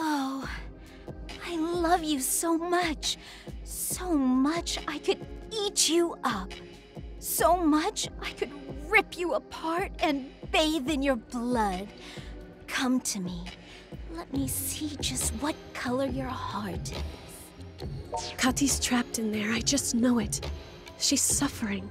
Oh, I love you so much. So much I could eat you up. So much I could rip you apart and bathe in your blood. Come to me. Let me see just what color your heart is. Kati's trapped in there, I just know it. She's suffering.